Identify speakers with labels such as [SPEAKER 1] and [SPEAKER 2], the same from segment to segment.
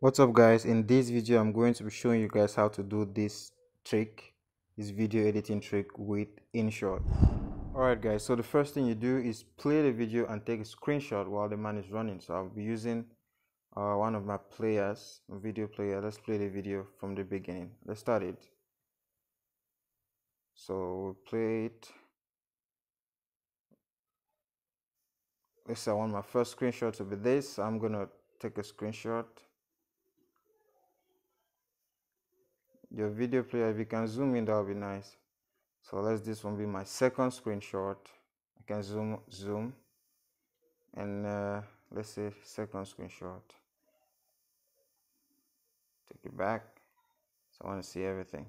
[SPEAKER 1] what's up guys? In this video i'm going to be showing you guys how to do this trick this video editing trick with InShot. Alright guys so the first thing you do is play the video and take a screenshot while the man is running. So i'll be using uh, one of my players video player. Let's play the video from the beginning. Let's start it. So we'll play it. Let's say i want my first screenshot to be this. I'm gonna take a screenshot your video player if you can zoom in that would be nice. So let's this one be my second screenshot. I can zoom zoom. And uh, let's say second screenshot. Take it back. So i want to see everything.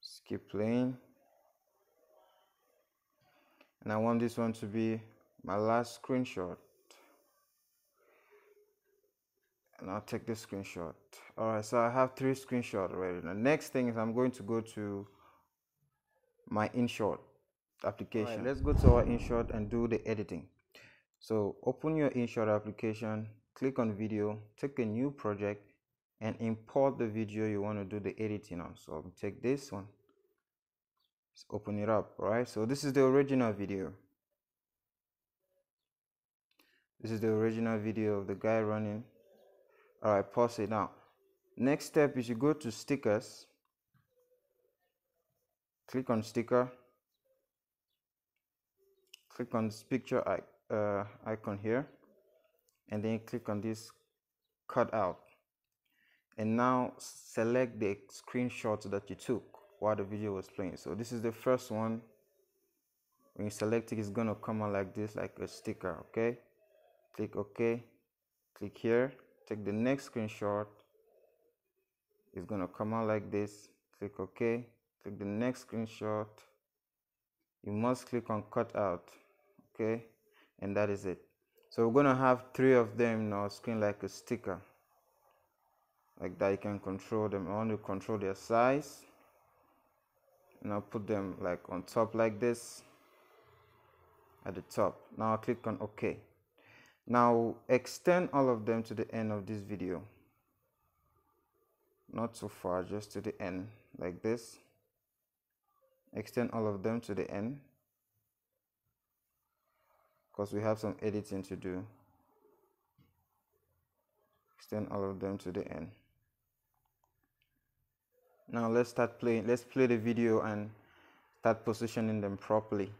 [SPEAKER 1] Skip playing. And i want this one to be my last screenshot and I'll take this screenshot. All right, so I have three screenshots already. The next thing is I'm going to go to my InShot application. Right, let's go to our InShot and do the editing. So open your InShot application, click on video, take a new project and import the video you want to do the editing on. So I'll take this one, let's open it up, all right? So this is the original video. This is the original video of the guy running all right pause it now. Next step is you go to stickers. Click on sticker. Click on this picture uh, icon here. And then click on this cut out. And now select the screenshot that you took while the video was playing. So this is the first one. When you select it it's gonna come out like this like a sticker okay? Click ok click here take the next screenshot. It's gonna come out like this. Click ok. Click the next screenshot. You must click on cut out. Okay and that is it. So we're gonna have three of them our screen like a sticker. Like that you can control them. I want to control their size. I'll put them like on top like this at the top. Now I'll click on OK now extend all of them to the end of this video. Not too far, just to the end like this. Extend all of them to the end because we have some editing to do. Extend all of them to the end. Now let's start playing. Let's play the video and start positioning them properly.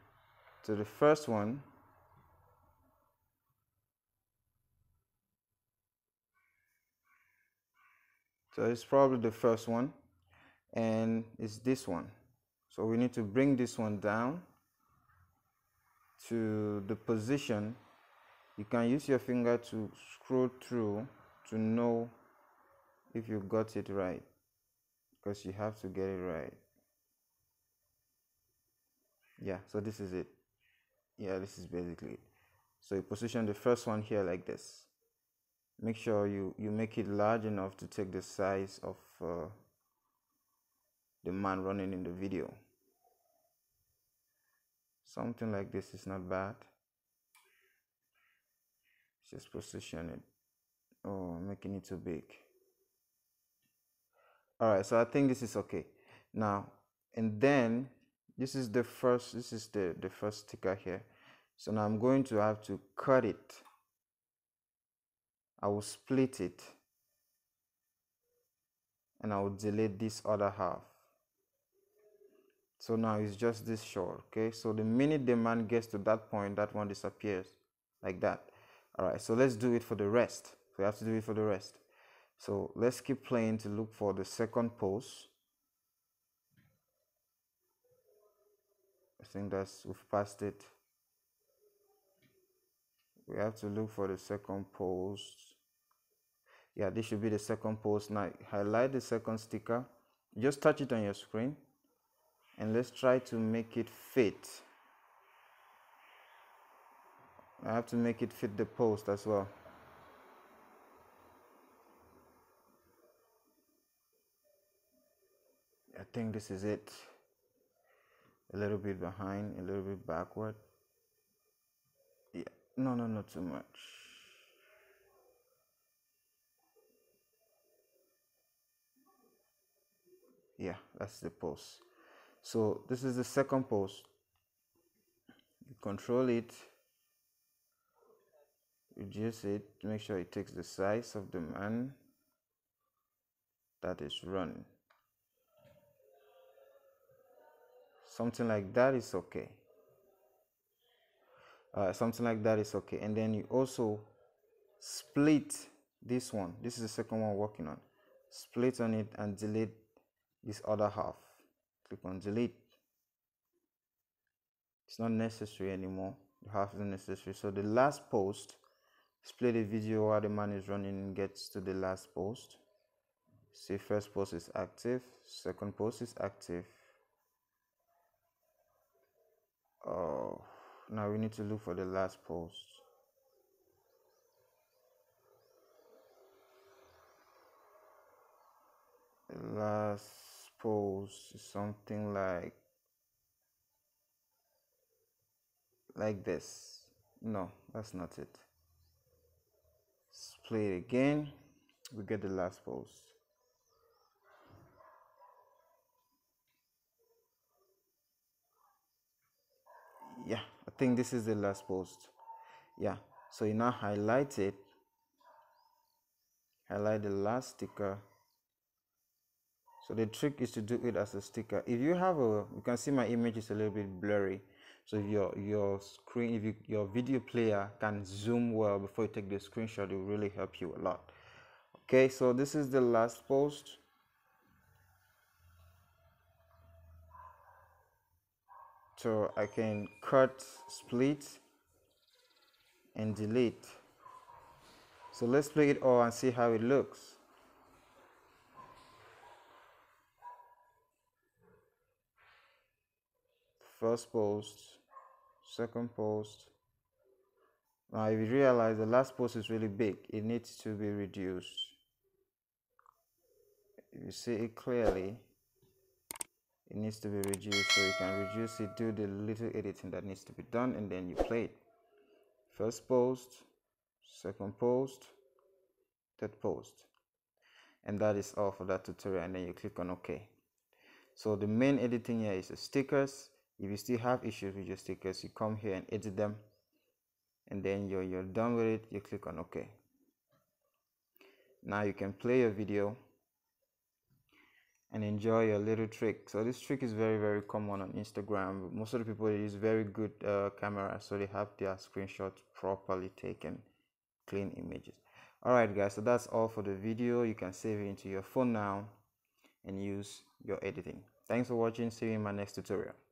[SPEAKER 1] So the first one So it's probably the first one and it's this one. So we need to bring this one down to the position. You can use your finger to scroll through to know if you got it right because you have to get it right. Yeah, so this is it. Yeah, this is basically it. So you position the first one here like this make sure you you make it large enough to take the size of uh, the man running in the video. Something like this is not bad. Just position it oh making it too big. All right so i think this is okay. Now and then this is the first this is the the first sticker here. So now i'm going to have to cut it I will split it and I will delete this other half. So now it's just this short, okay? So the minute the man gets to that point, that one disappears like that. All right, so let's do it for the rest. We have to do it for the rest. So let's keep playing to look for the second pose. I think that's, we've passed it we have to look for the second post yeah this should be the second post. Now highlight the second sticker. Just touch it on your screen. And let's try to make it fit. I have to make it fit the post as well. I think this is it. A little bit behind a little bit backward. Yeah no, no, not too much. Yeah that's the pose so this is the second pose you control it. Reduce it make sure it takes the size of the man that is running. Something like that is okay. Uh, something like that is okay. And then you also split this one. This is the second one working on. Split on it and delete this other half click on delete it's not necessary anymore. The half isn't necessary. So the last post split the video while the man is running and gets to the last post. See first post is active. Second post is active. Oh now we need to look for the last post. The last is something like like this. No that's not it. Play it again. We get the last post. Yeah i think this is the last post. Yeah so you now highlight it. Highlight the last sticker so the trick is to do it as a sticker. If you have a you can see my image is a little bit blurry. So your your screen if you, your video player can zoom well before you take the screenshot it will really help you a lot. Okay so this is the last post. So I can cut split and delete. So let's play it all and see how it looks first post second post. Now if you realize the last post is really big it needs to be reduced. If you see it clearly it needs to be reduced. So you can reduce it do the little editing that needs to be done and then you play it. First post second post third post. And that is all for that tutorial and then you click on ok. So the main editing here is the stickers if you still have issues with your stickers you come here and edit them and then you're, you're done with it you click on ok now you can play your video and enjoy your little trick. So this trick is very very common on instagram. Most of the people use very good uh, cameras so they have their screenshots properly taken clean images. Alright guys so that's all for the video. You can save it into your phone now and use your editing. Thanks for watching. See you in my next tutorial